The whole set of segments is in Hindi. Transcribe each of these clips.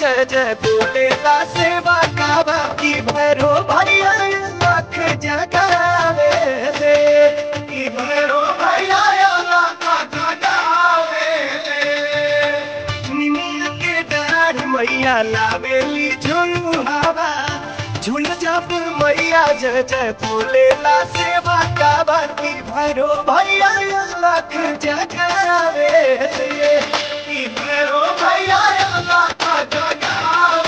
जय जय बोले सेवा का बाकी भैरो भैया आँख जगावे दे कि भैरो भैया मैया लावेली झुलू झुल जब मैया जय जय बोले, ला सेवा का बाकी भैरो भैया लाख जगावे दे कि भैरो भैया लाख I got you.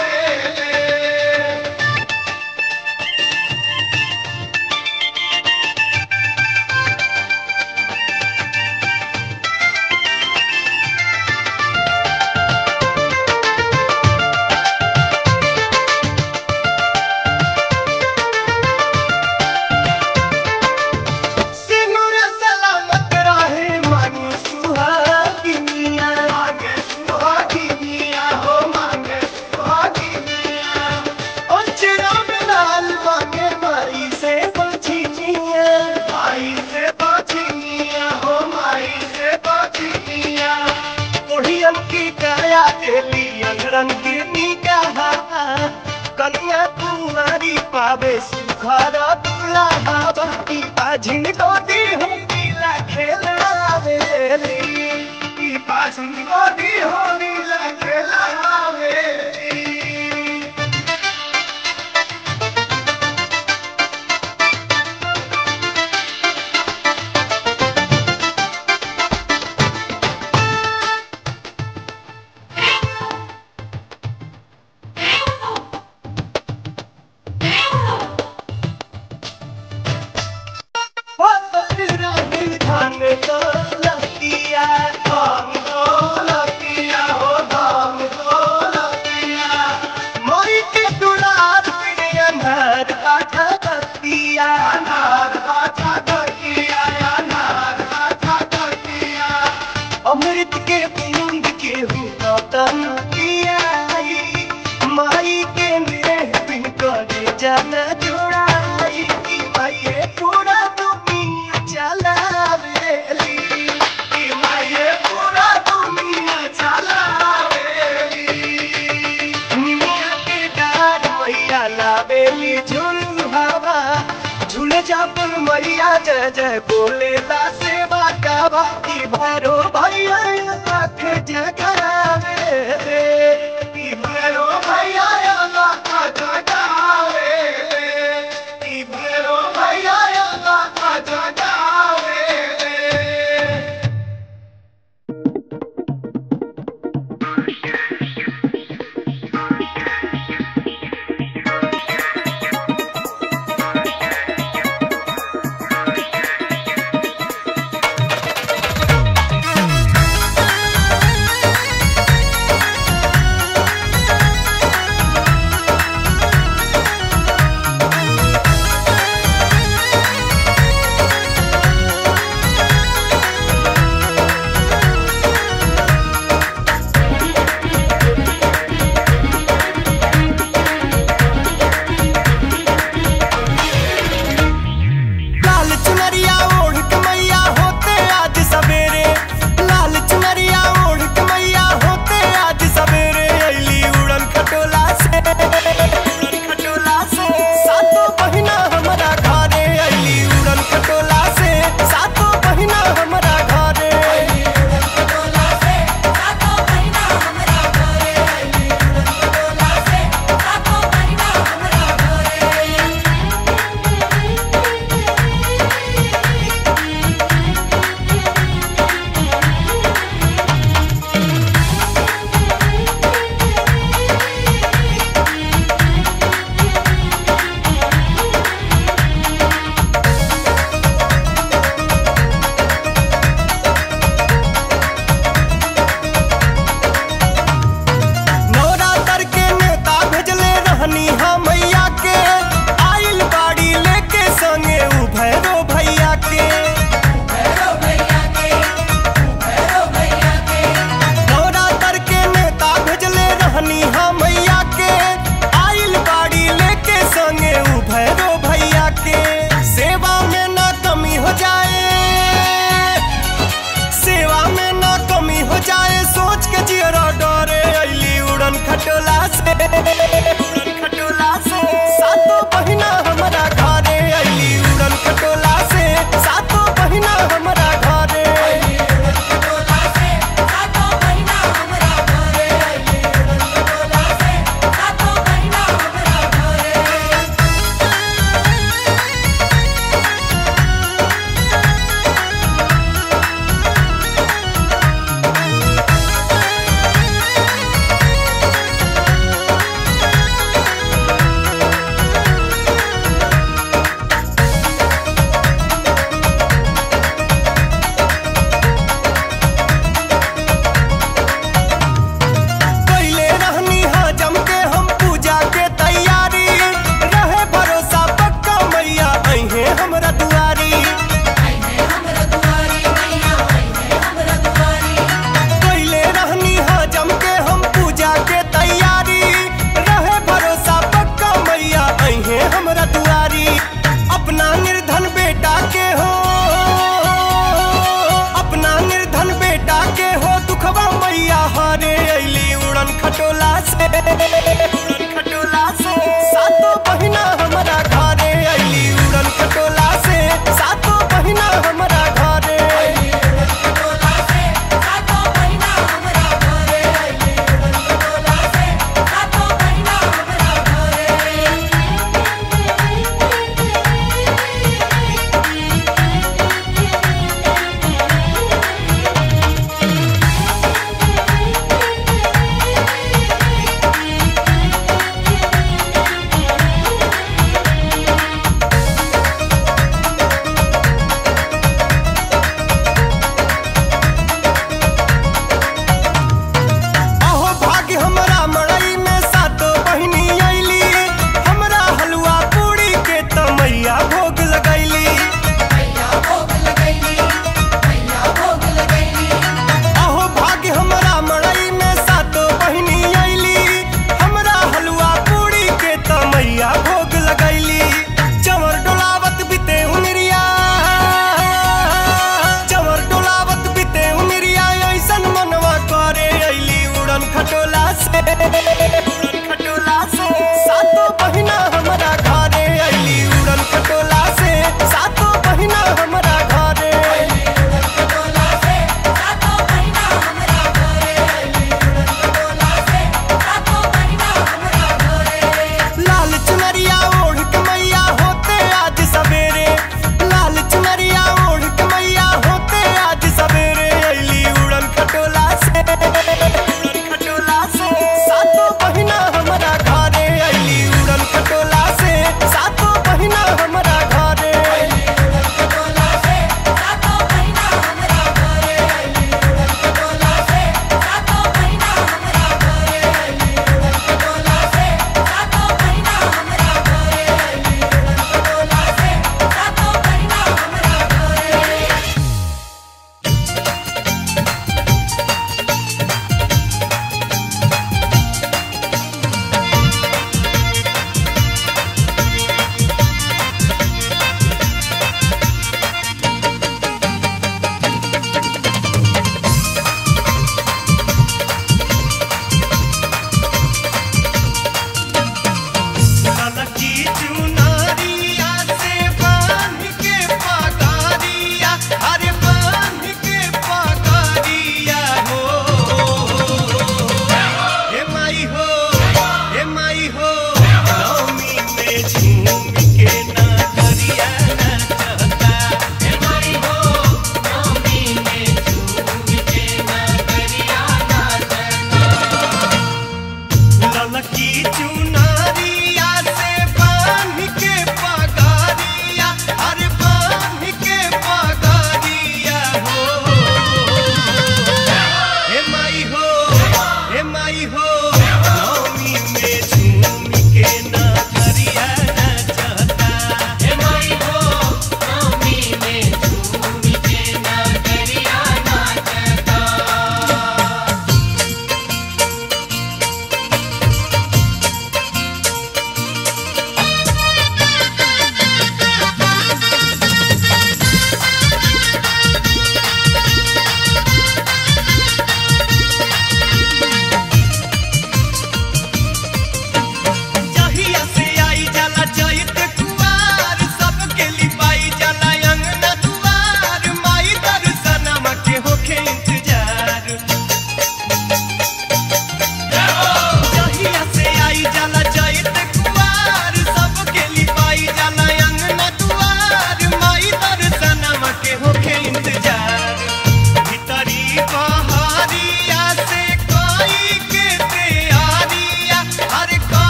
तो की झुल भावा झुल जापुर मैया, जय जय बोले सेवा का बाकी। भैरो भैया जगरावे।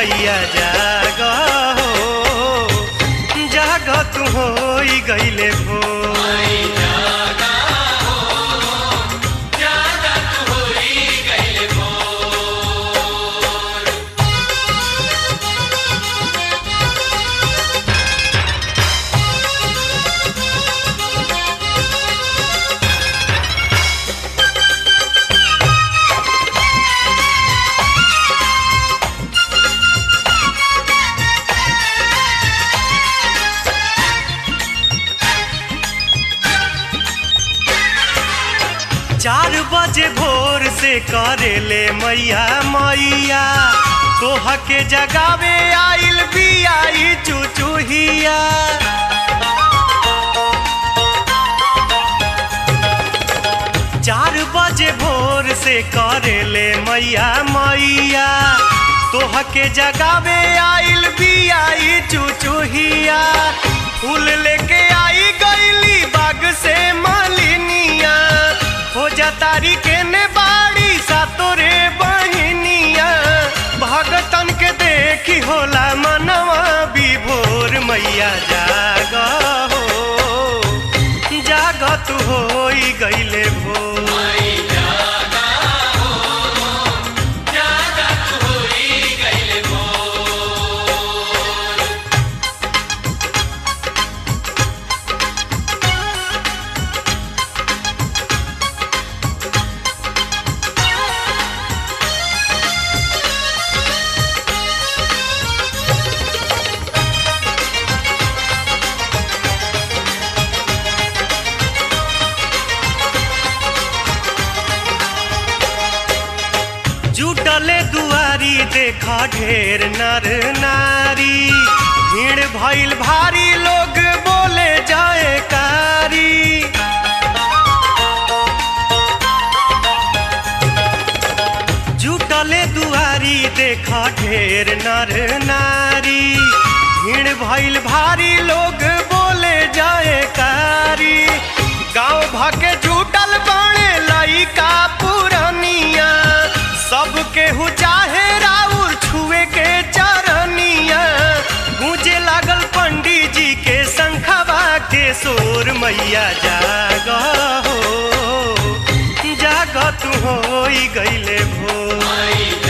मैया जाग हो जाग तू हो गईले भोर जगावे आइल बियाई चुचुहिया। चार बजे भोर से करेले मैया मैया। तोह के जगावे आइल बियाई चुचुहिया। फूल लेके आई गईली बाग से मालिनिया। हो जा तारी के ने बाड़ी सा तोरे बहिनिया होला मनवा विभोर मैया जाग हो। जाग जागत हो गईले भोर। मैया जाग हो जाग तू हो गईले भोर।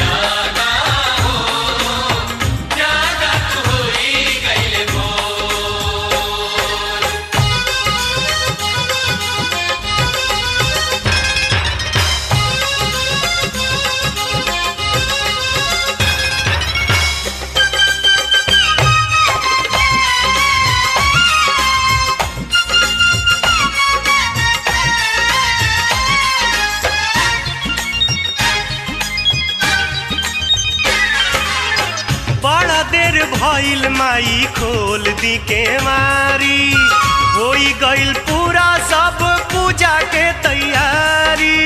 माई खोल दी के मारी होई गइल पूरा सब पूजा के तैयारी।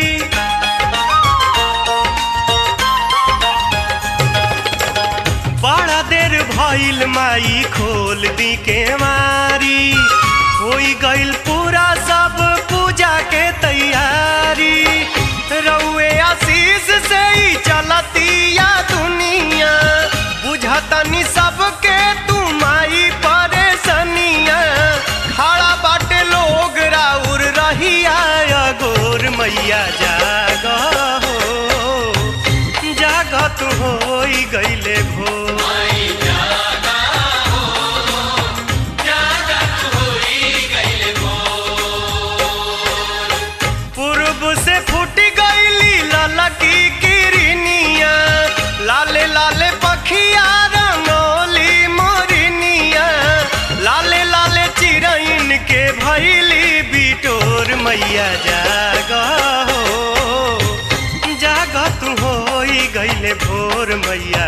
बड़ा देर भइल माई खोल दी के मारी होई गइल पूरा सब पूजा के तैयारी। रउए आशीष से ही चलती या दुनिया। बुझतनी सबके तू माई परेशानिया। खड़ा बाटे लोग राउर रहिया गोर मैया जाग मैया जाग। हो जाग तू हो गईले भोर मैया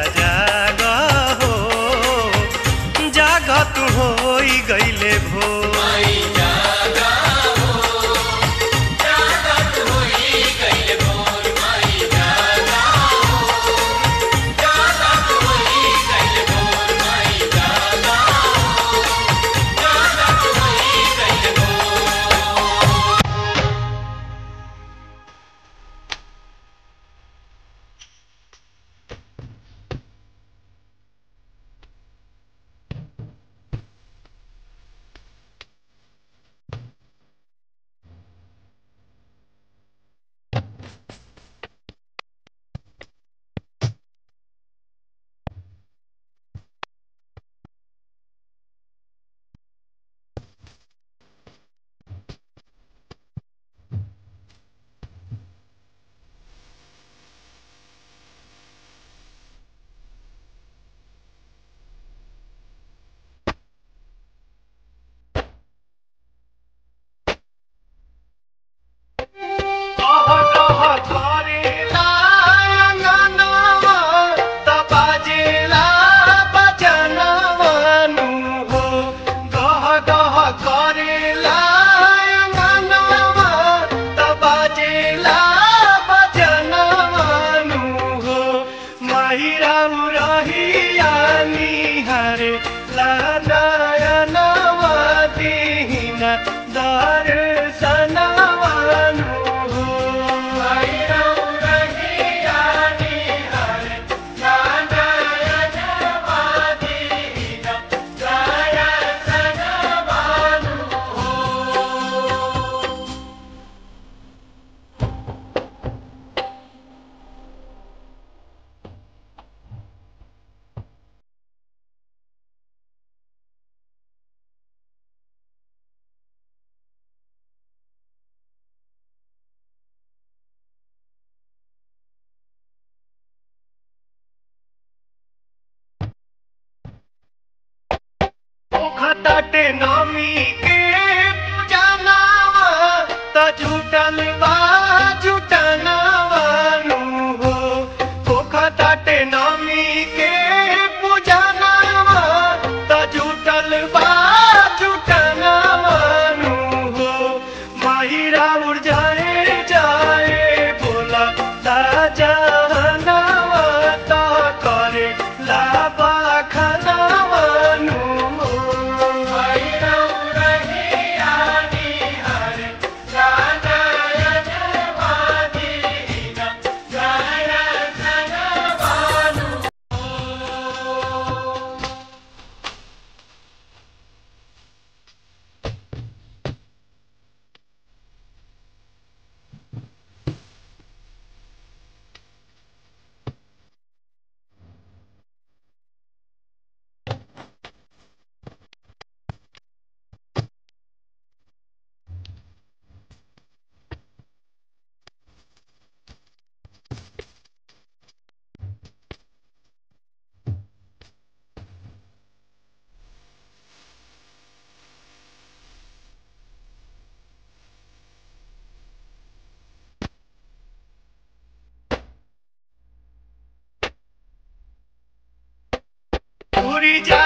पूरी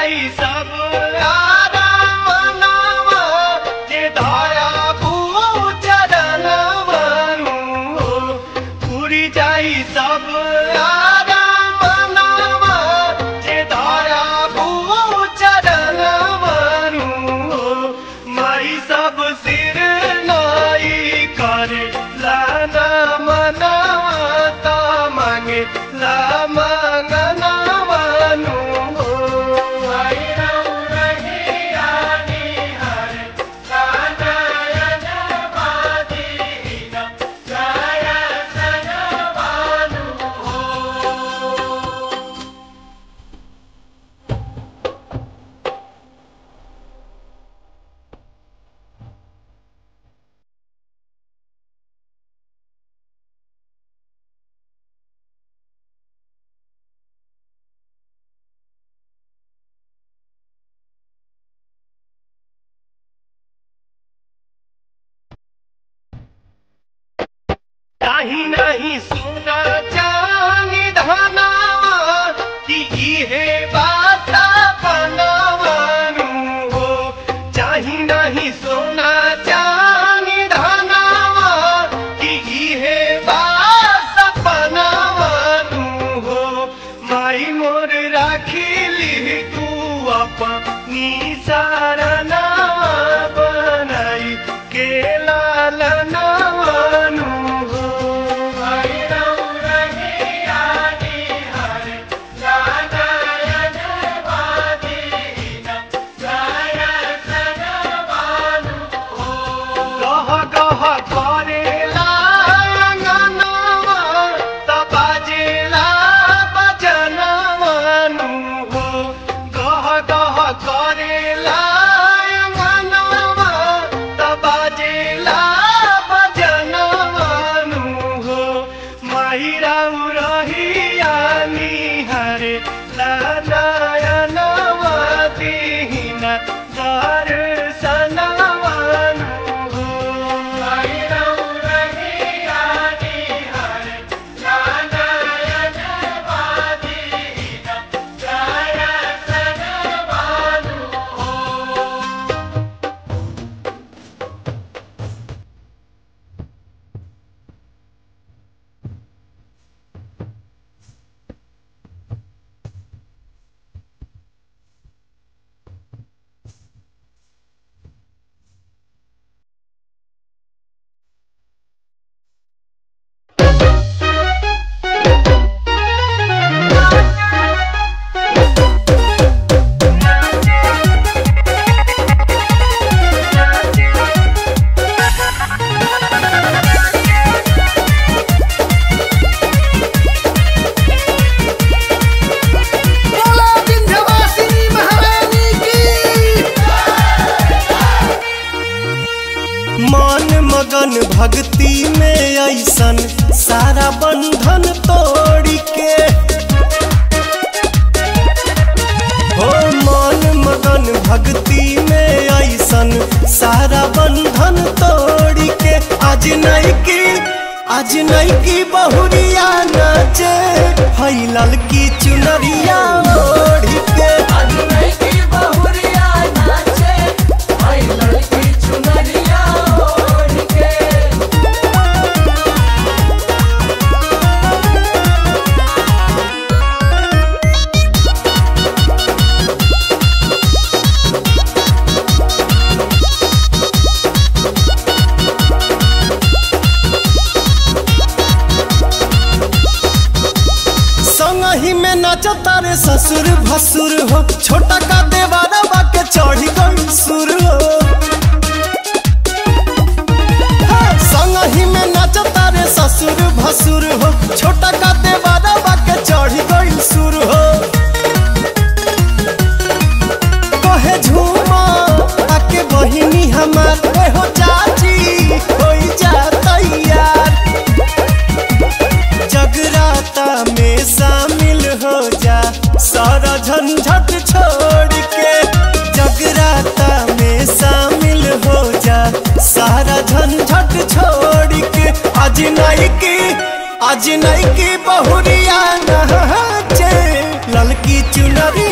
आज नहीं की आज नहीं बहुरिया नहा ललकी चुनरी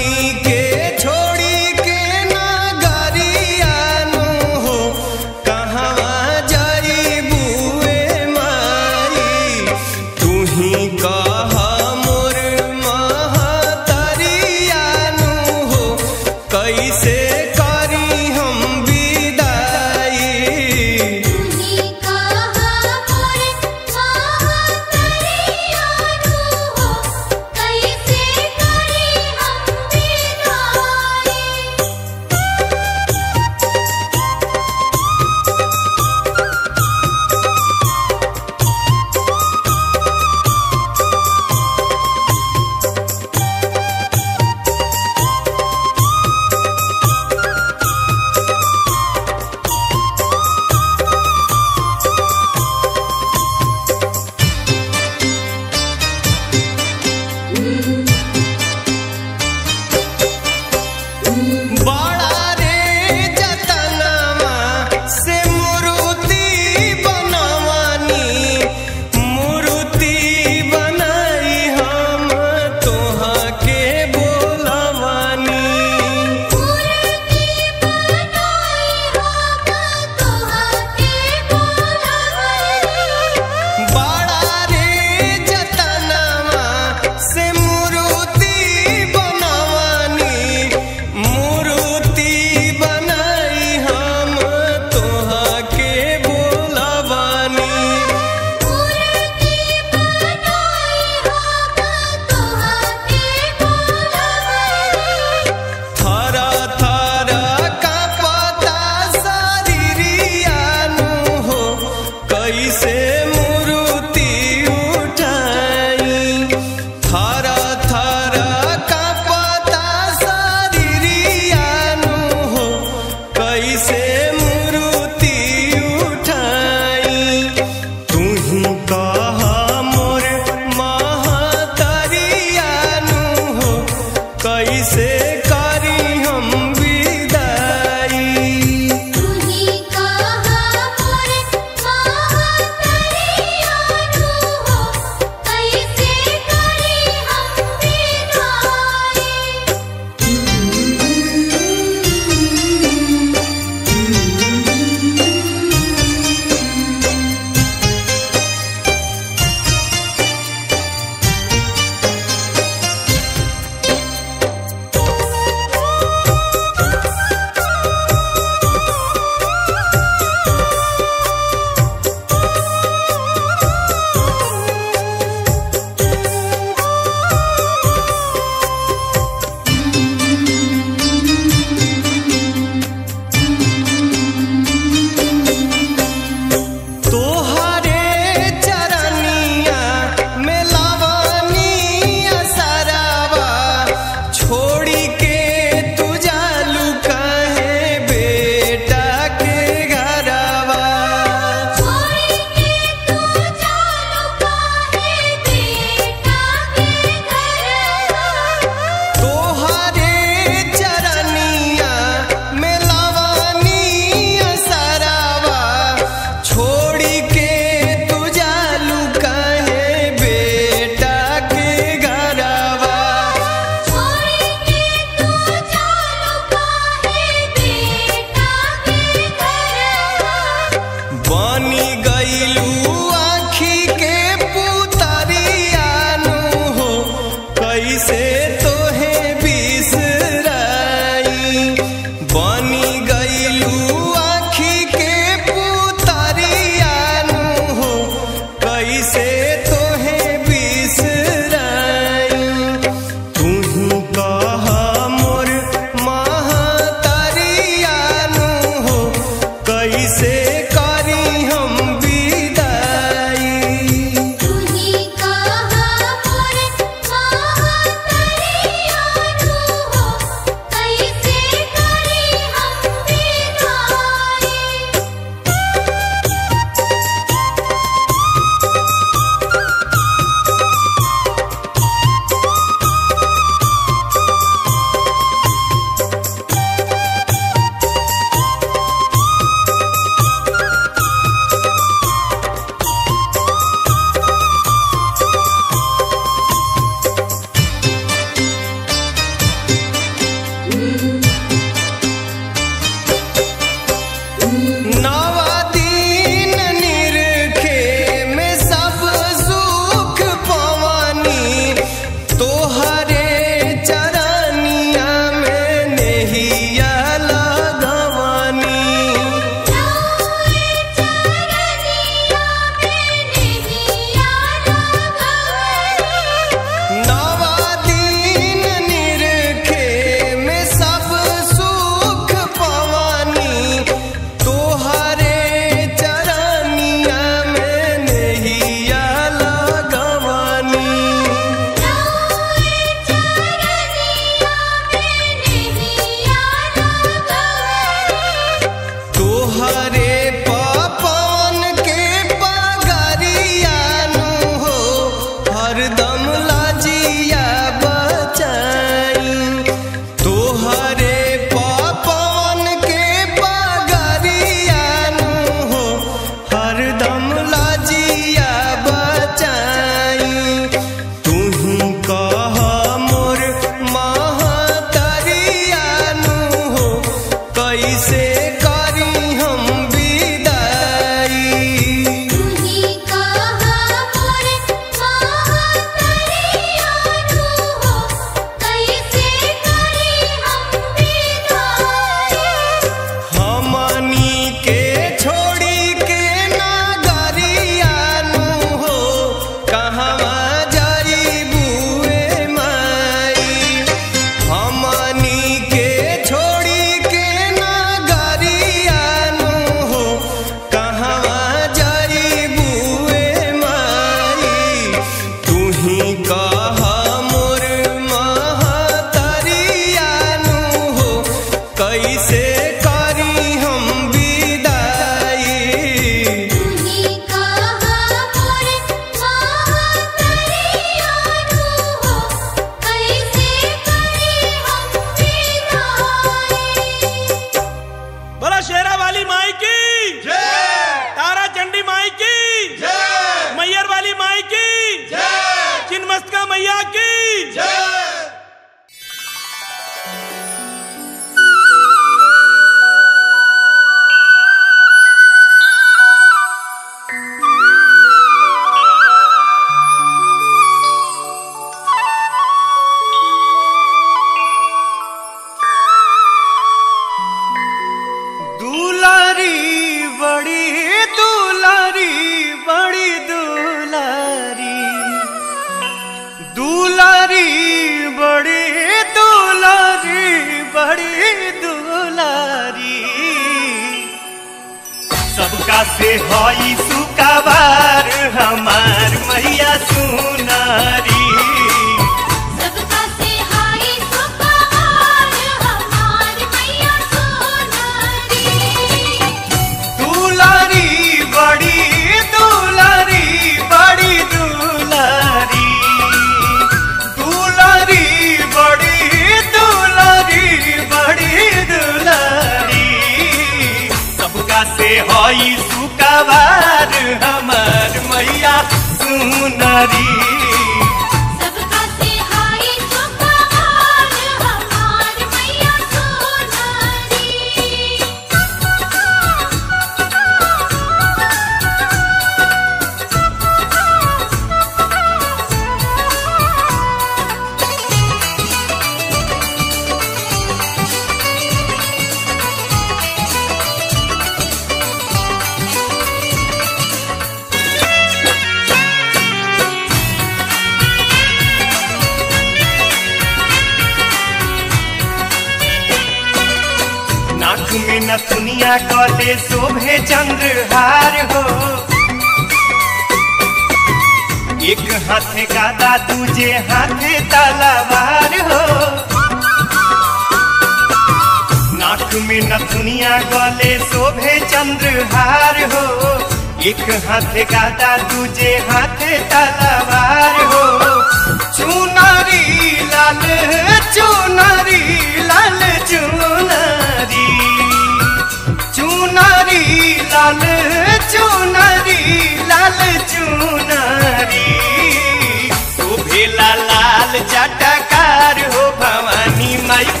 भवानी माई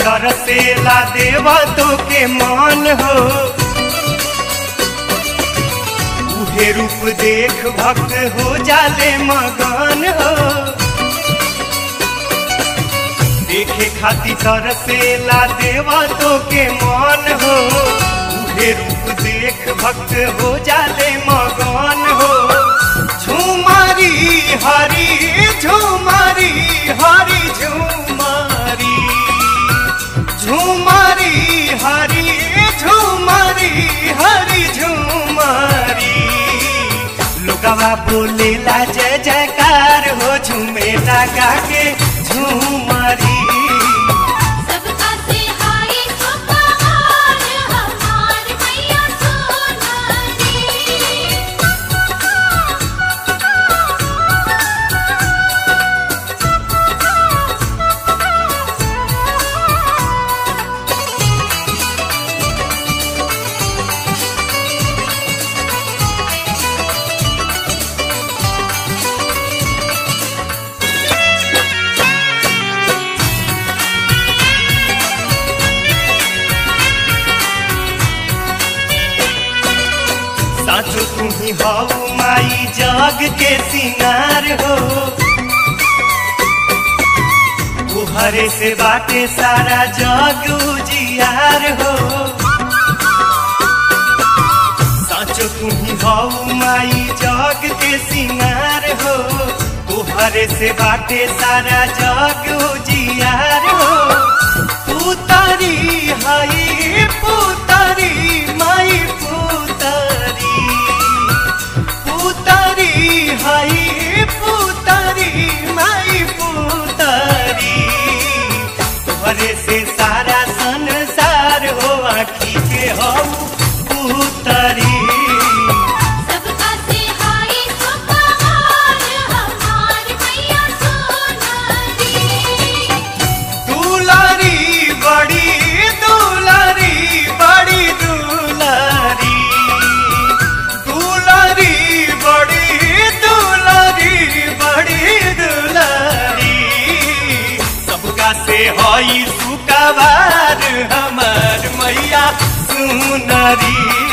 तरसेला देवा तो के मान हो। उहे रूप देख भक्त हो जाले मगन हो। देखे खाती तरसेला देवा तो के मान हो। उहे रूप देख भक्त हो जाले मगन हो। झुमारी, हरी झुमारी हरी झुमारी लोगवा बोलेला जय जयकार हो झूमे लगा के झुमारी जग के सिंगार हो। तुहरे से बाटे सारा जग उजियार हो। साचो तुम्ही हऊ माई जग के सिंगार हो। तुहरे से बाटे सारा जग उजियार हो। पुतरी हई पुतरी माई पुतरी सुनरी।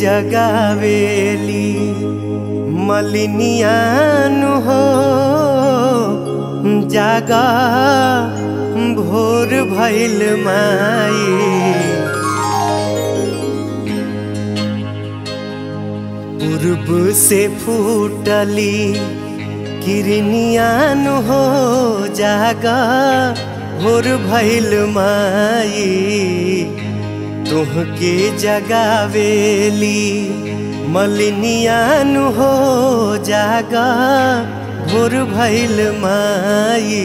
जगावेली मलिनियान हो, जागा भोर भैल माई। पूर्व से फूटली, किरनियान हो, जागा भोर भैल माई। तुहके जगावेली मलिनियान हो जागा भोर भैल माई।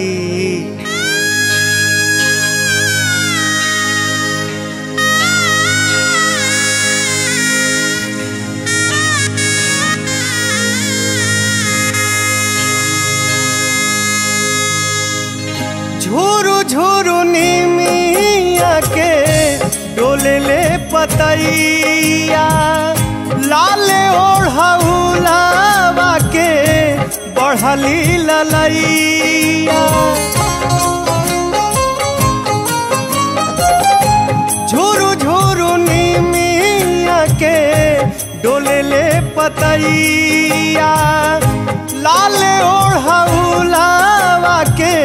झोरू झोरू निमिया के डोले ले पतैया, लाले ओढ़ौलावा के बढ़ली ललैया। झोरू झोरू निमिया के डोले ले पतैया, लाले ओढ़ौलावा के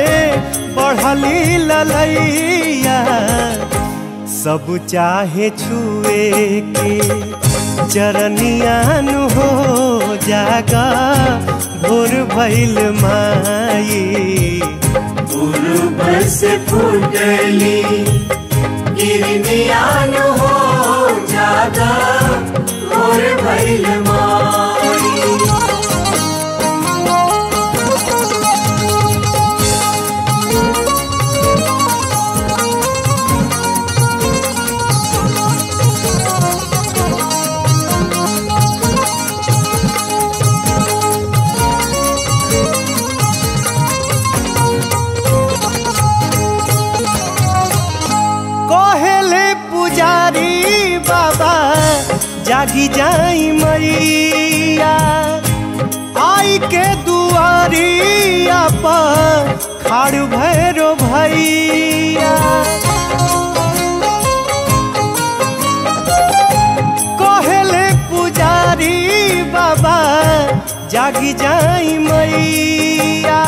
बढ़ली ललैया। सब चाहे छुए के चरनियान हो जागा। भोर भैल माई। पूर्व से फूटली, गिरनियान हो जागा। जागी जाई मैया।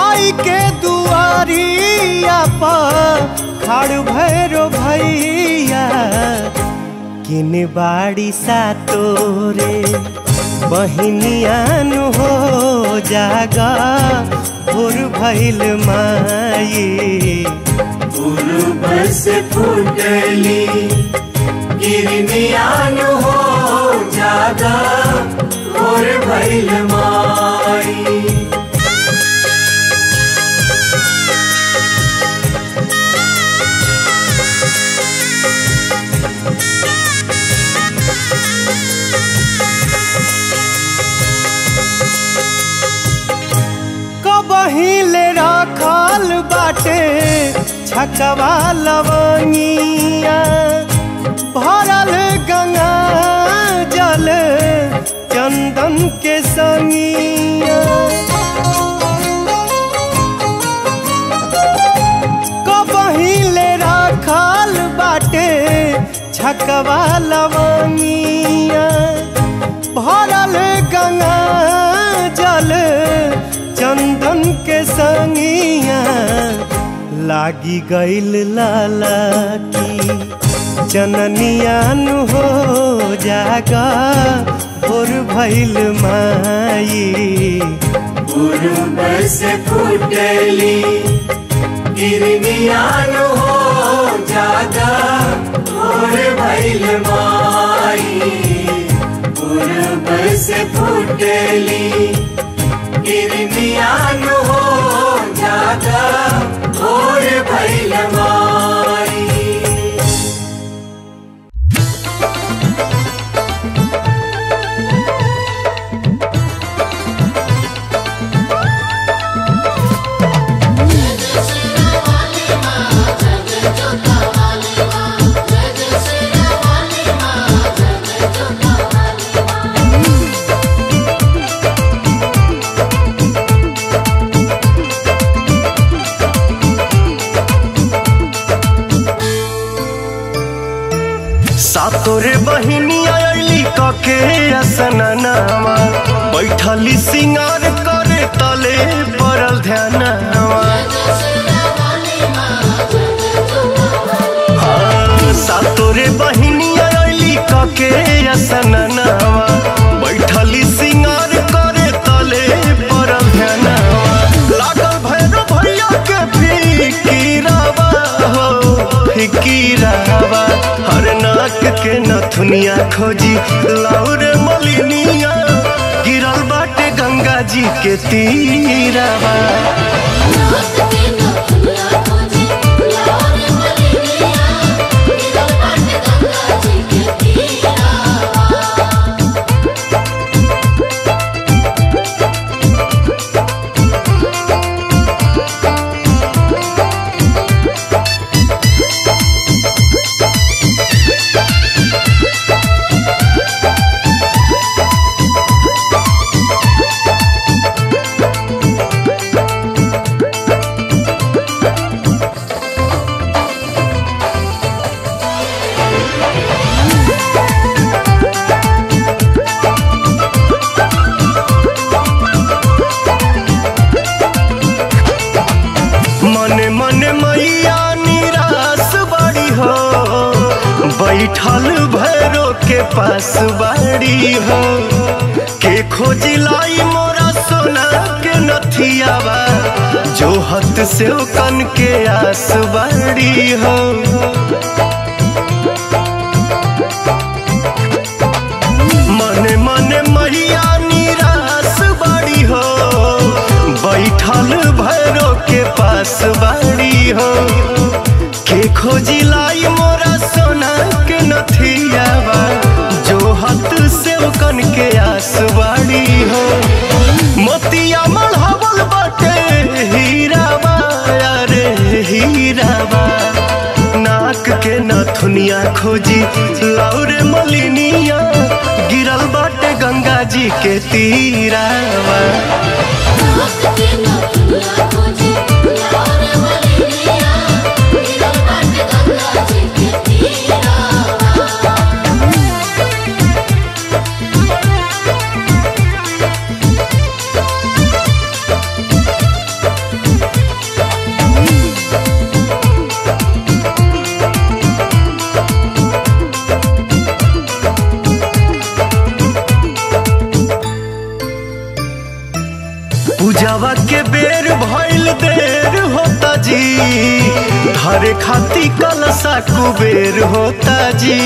आई के दुआरिया पर खड़ भैरो भैया। किन बाड़ी सा तोरे बहिनियान हो जागा। भोर भैल माई। पूर्व से फूटली गिरनियान हो जागा। और भैल माई। बाटे छकवा लवनिया। के संगिया कबहिले राखल बाटे, छकवा लवनिया भरल गंगा जल, चंदन के संगिया। लागी गईल लाला की जननियान हो जागा। भोर भैल माई। पूर्व से फूटली गिरनियान हो जागा, और भैल माई। पूर्व से फूटली गिरनियान हो जागा, और भैल माई। कके असननावा बैठली सिंगार करे तले पड़ल ध्यानवा हाँ, सातोरे अली कके बैठली सिंगार करे तले पड़ल लागल भैया के फिकीरावा हो फिकीरावा हर नाक के नथुनिया खोजी लाउर मलिनिया गिरल बाटे गंगा जी के तीरावा के पास बाड़ी हो, के खोजी लाई मोरा सोना के नथियावा। जो हत से कन के आस बाड़ी हो। मने मने मैया निराश हो, बैठल भैरो के पास बाड़ी हो। के खोजी लाई मोरा सोना के नथियावा। जो हत से कन के आस बाड़ी हो। मोतिया मढ़ावल बाटे हीरावा अरे हीरावा नाक के नथुनिया खोजी लाउरे मलिनिया। गिरल बाटे गंगा जी के तीरावा Yeah. हरे खाती कलसा कुबेर होता जी।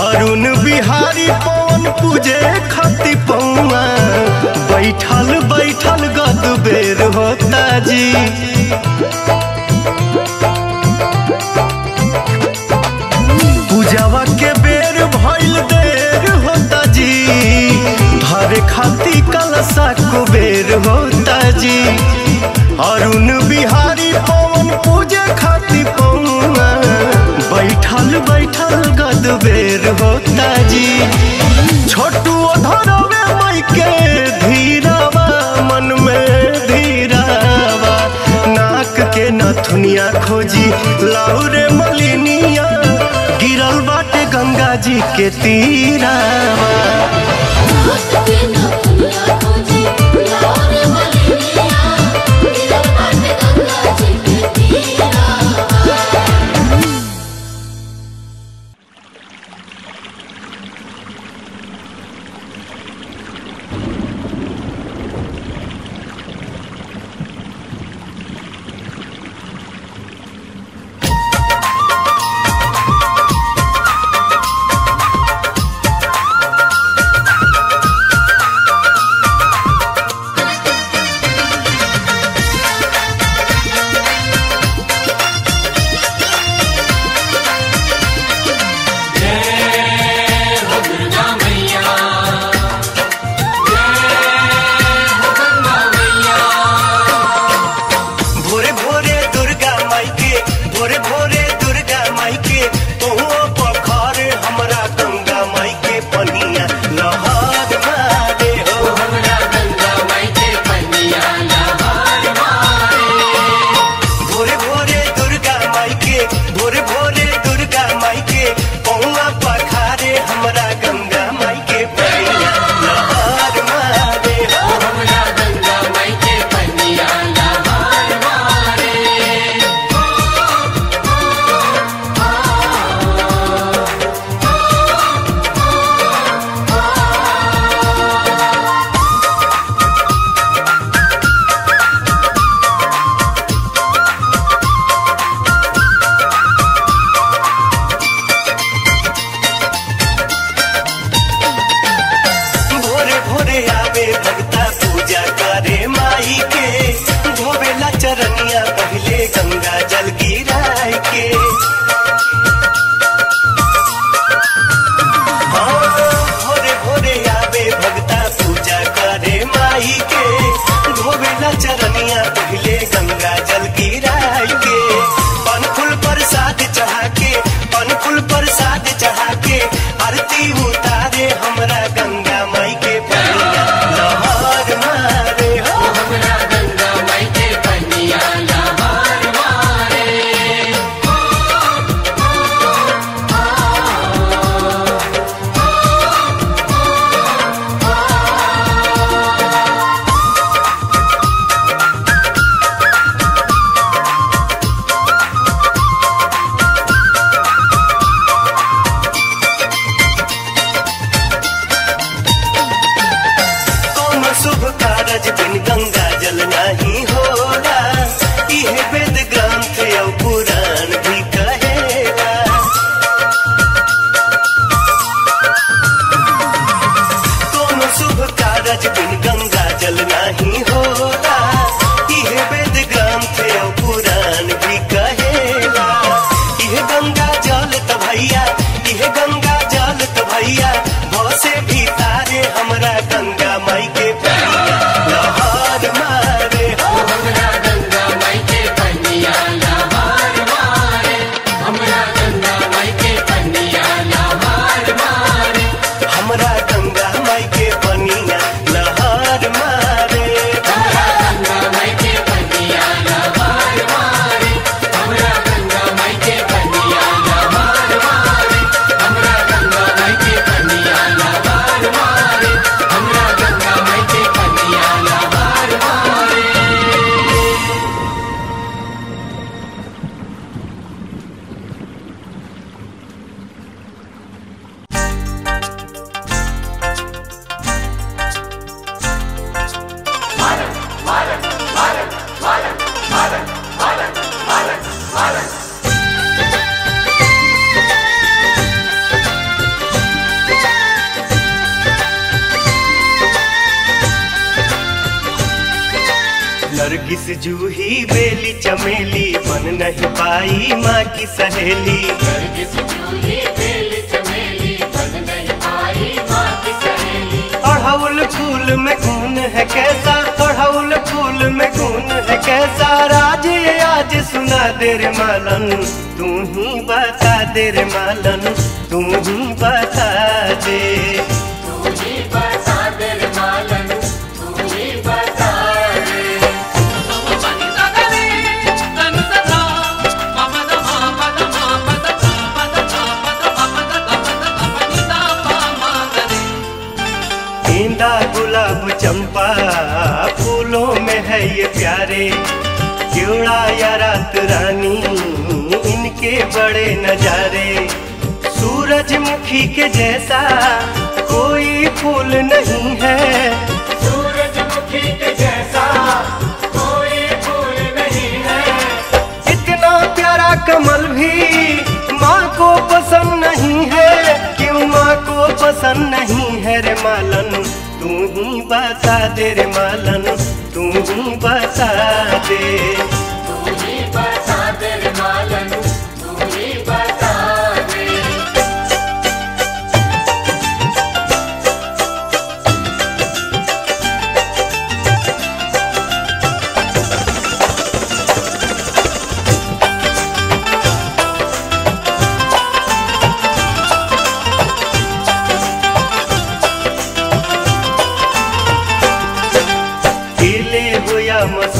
अरुण बिहारी पवन पूजे खाती पौआ बैठल बैठल गद बेर होता जी। पूजावा के बेर भइल देर होता जी। धरे खाती कलसा कुबेर होता जी। अरुण बिहारी जी। छोटू धरवे मई के धीरावा, मन में धीरावा। नाक के नथुनिया खोजी, लाउरे मलिनिया, गिरल बाटे गंगा जी के तीरावा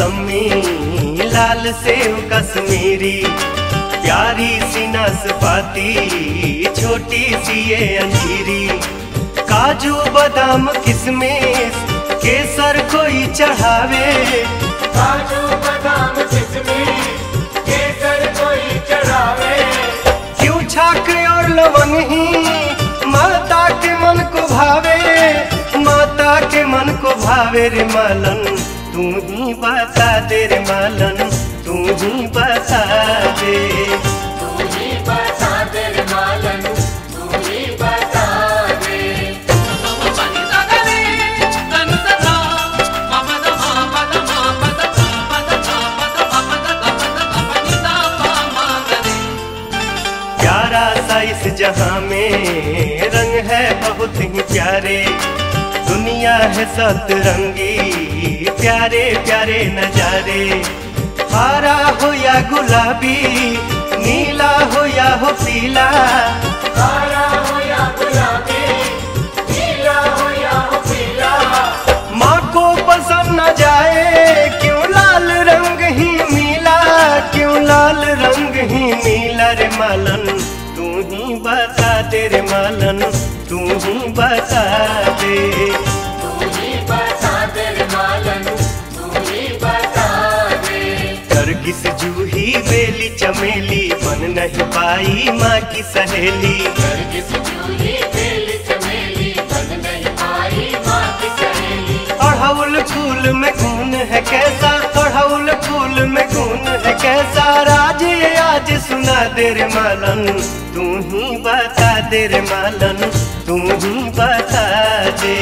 मौसमी लाल सेव कश्मीरी प्यारी सी नाशपाती छोटी सी ये अंजीरी। काजू बादाम किशमिश केसर कोई चढ़ावे। काजू बादाम किशमिश केसर कोई चढ़ावे। क्यों छाक और लवंग ही माता के मन को भावे। माता के मन को भावे रे मालन तू ही बता दे रे मालन तू ही बता दे। तू ही बता मालन तू ही बता दे। प्यारा सा इस जहाँ में रंग है बहुत ही प्यारे। दुनिया है सतरंगी। प्यारे प्यारे नजारे। हरा हो या गुलाबी, नीला हो या हो पीला। हरा हो या गुलाबी, नीला हो या हो पीला। माँ को पसंद न जाए, क्यों लाल रंग ही मीला क्यों लाल रंग ही मीला रे मालन? तू ही बता दे रे मालन, तू ही बता दे। चमेली बन नहीं पाई माँ की सहेली। अड़हुल फूल में खून है कैसा? अड़हुल फूल में खून है कैसा? राज, आज सुना दे रे मालन। तू ही बता दे रे मालन, तू ही बता दे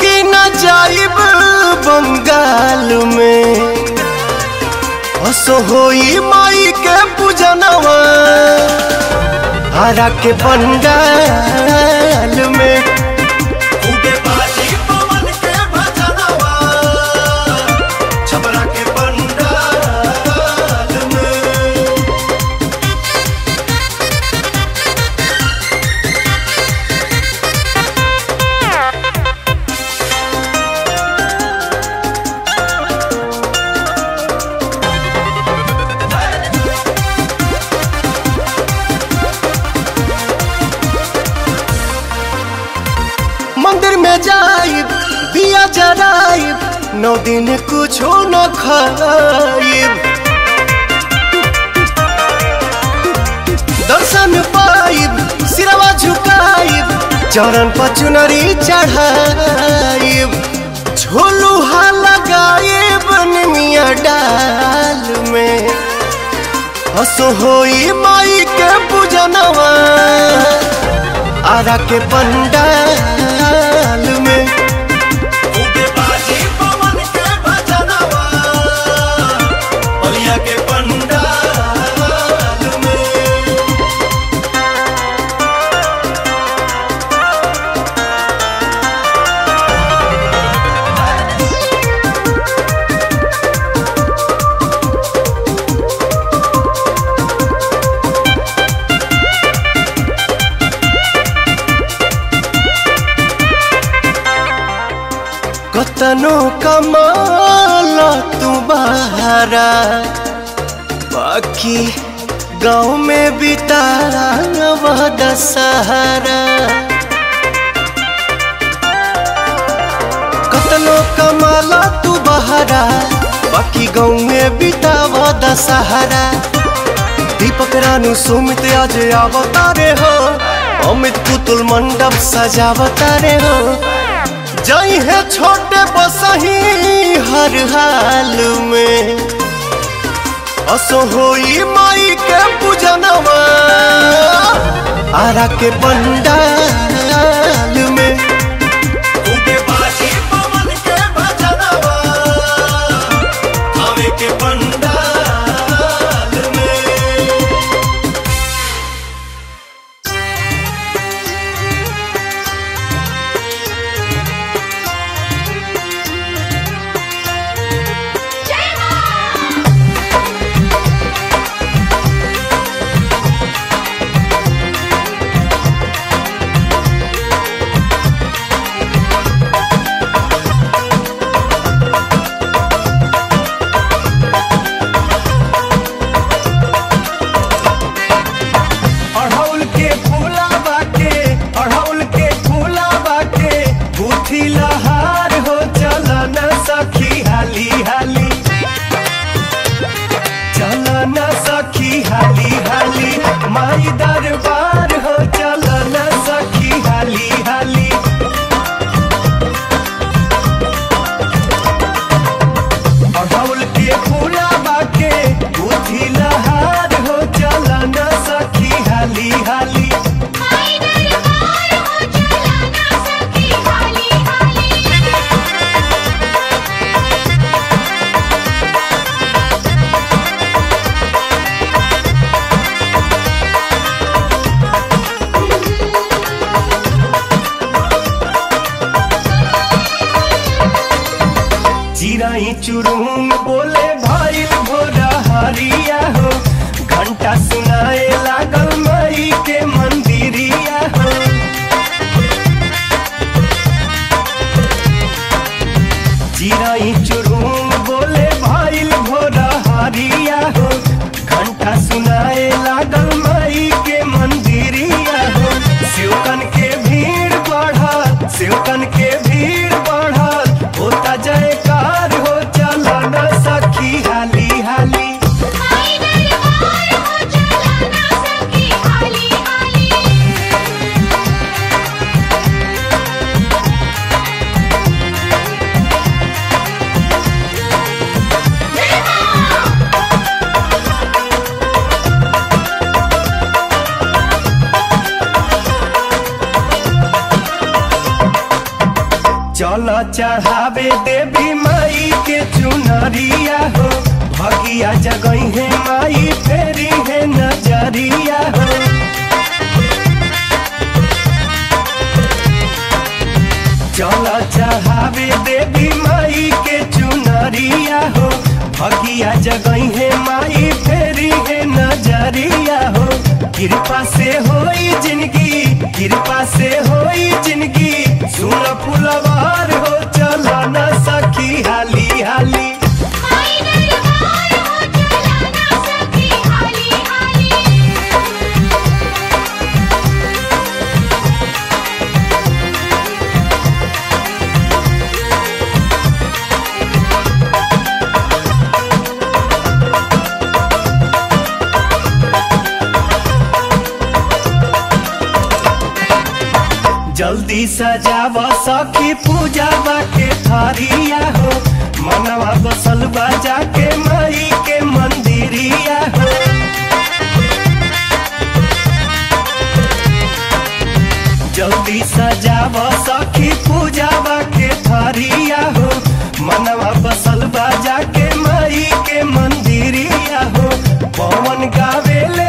की न जाइब बंगाल में। असो होई माई के पूजनवा। आरा के बंगाल में। जराइब नौ दिन कुछो न खाइब। दर्शन पाइब, सिरवा झुकाइब, चरण पर चुनरी चढ़ाइब। झोलुहा लगाइब, निमिया डाल में। हसो होई माई के पूजनवा आरा के पंडाल। कतनो कमाल तू बहारा। बाकी गाँव में बितारा वह दशहरा। कतनो कमाल तू बहारा। बाकी गाँव में बिताव दशहरा। दीपक रानू सुमित आज अवतारे हो। अमित पुतुल मंडप सजावतारे हो। जई है छोटे बसही हर हाल में। असो होई माई के पूजनवा, आरा के पंडाल में। कृपा से होई ज़िंदगी कृपा से होई ज़िंदगी सुन फुलवार हो चला न सखी हाली हाली सखी पूजा के थारिया हो, मनवा बसल बाजा के माई के मंदिरिया हो। जल्दी सजाव सखी पूजा के थारिया हो, मनवा बसल बाजा के माई के मंदिरिया हो। पवन गावेले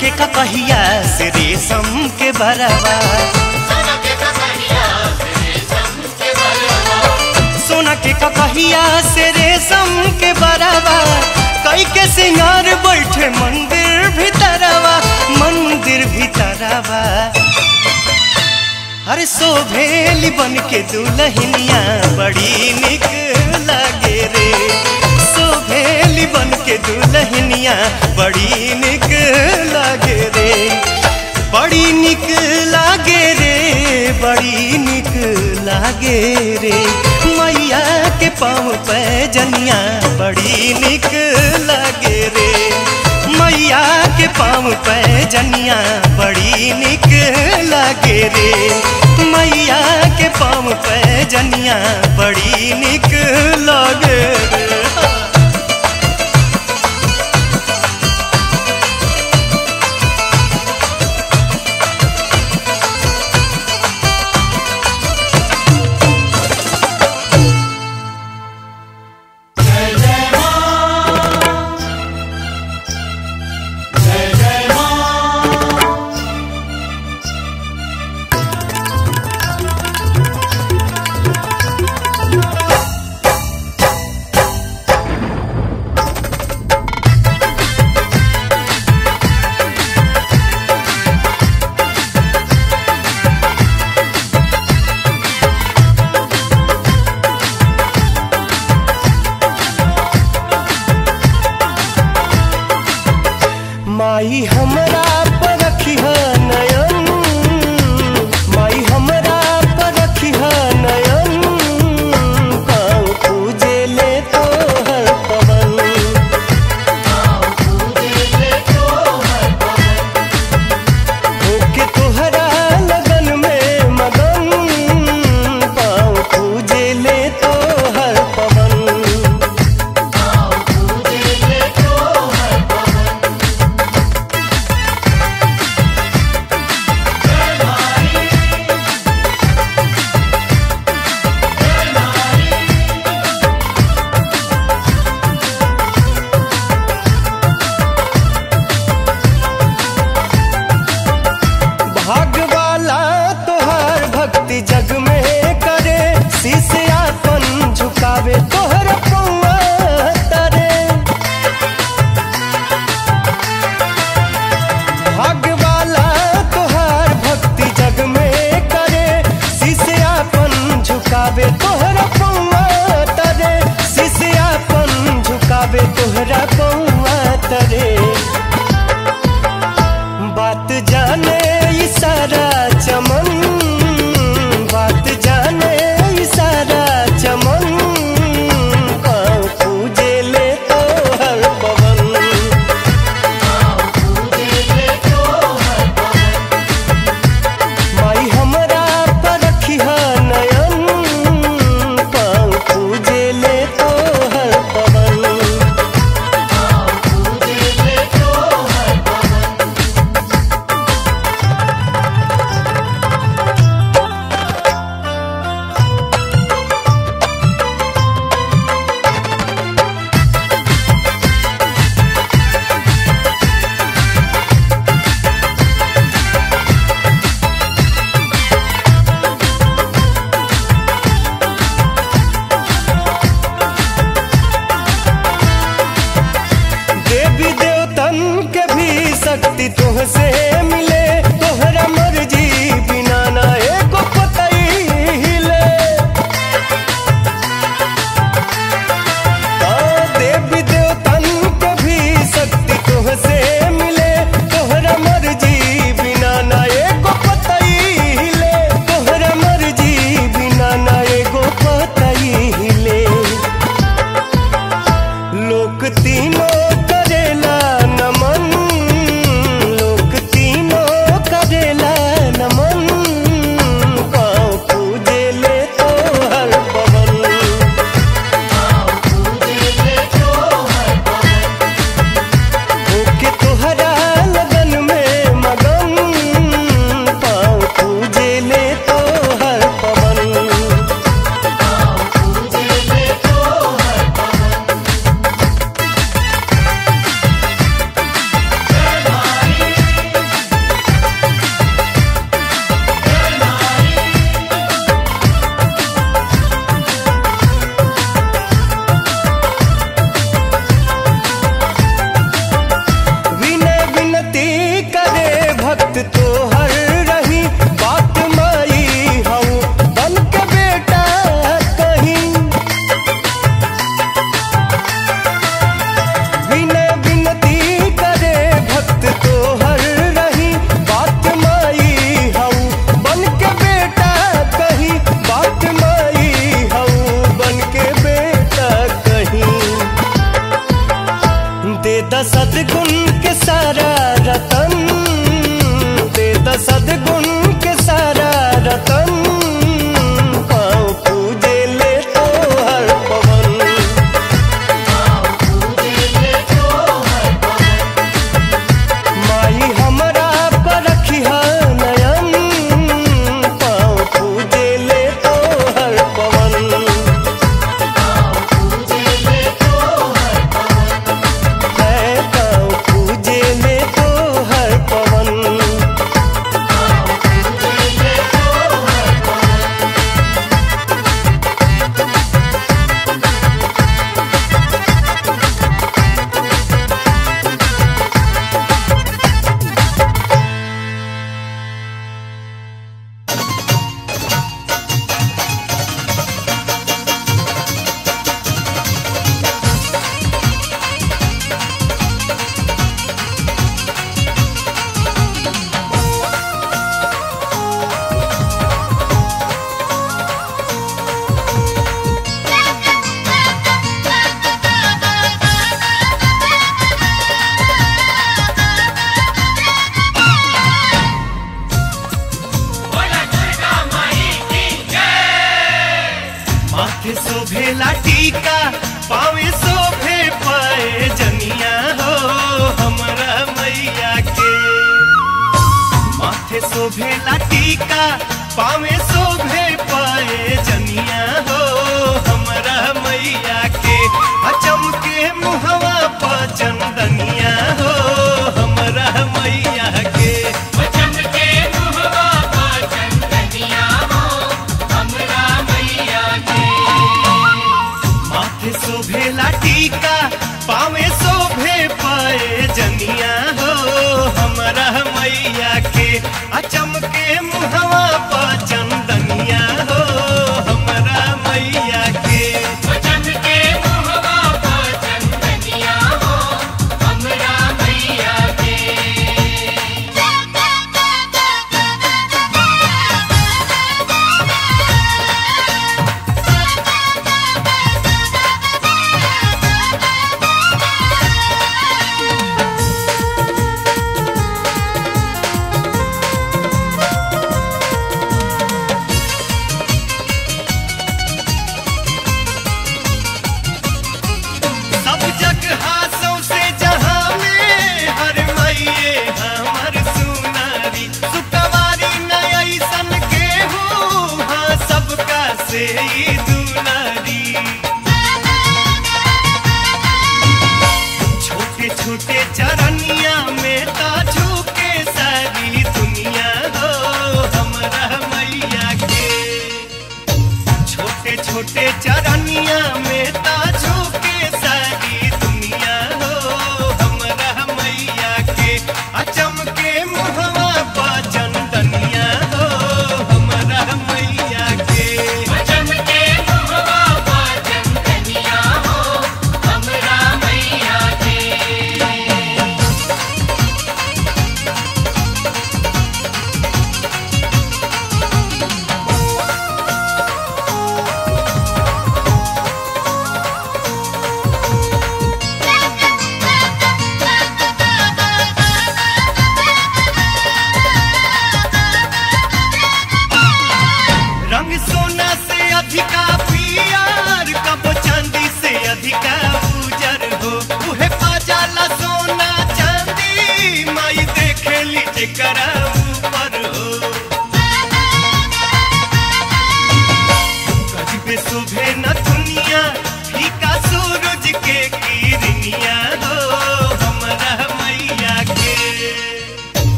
के ककहिया से रेशम के बरवा। सोना के ककहिया से रेशम के बरवा। कई के सिंगार बैठे मंदिर भीतरवा मंदिर भीतरवा अरे शोभेली बन के दुल्हनिया बड़ी निक शोभेली बन के दुल्हनिया, बड़ी निक लागे रे। बड़ी निक लागे रे, बड़ी निक लागे रे। मैया के पाँव पे जनिया, बड़ी निक लागे रे। मैया के पाँव पे जनिया, बड़ी निक लागे रे। मैया के पाँव पे जनिया, बड़ी निक लागे रे।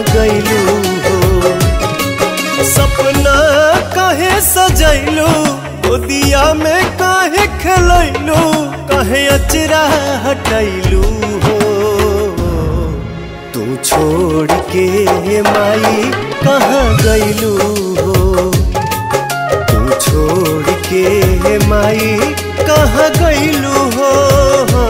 गैलू हो। सपना कहे सजैलू? दिया में काहे खेलैलू? कहे अचरा हटैलू हो। तू छोड़ के माई, कहाँ गैलू हो? तू छोड़ के माई, कहाँ गैलू हो?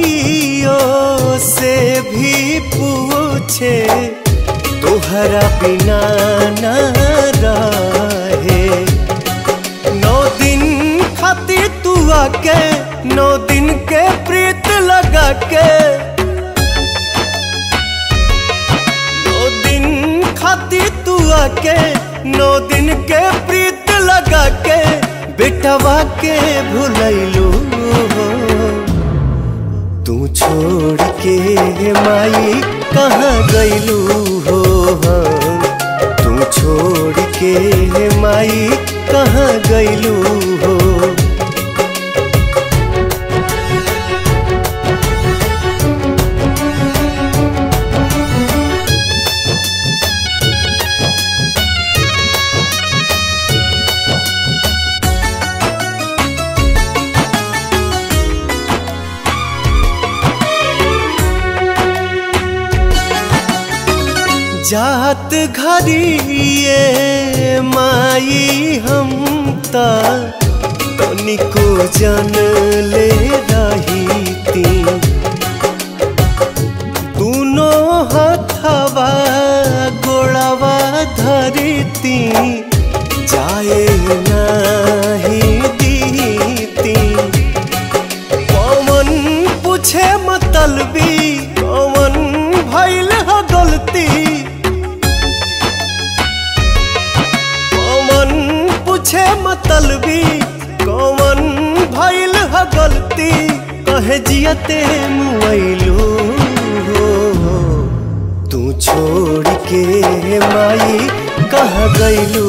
पतइयो से भी पूछे तोहरा बिना न रहे। नौ दिन खातिर तू आके नौ दिन के प्रीत लगा के। नौ दिन खातिर तू आके नौ दिन के प्रीत लगा के। बेटवा के भुलैलू तू छोड़ के माई कहाँ गैलू हो तू छोड़ के माई कहाँ गैलू हो? घरिए माई हम तो तनिको जन कहे मुलू हो तू छोड़ के माई कहाँ गैलू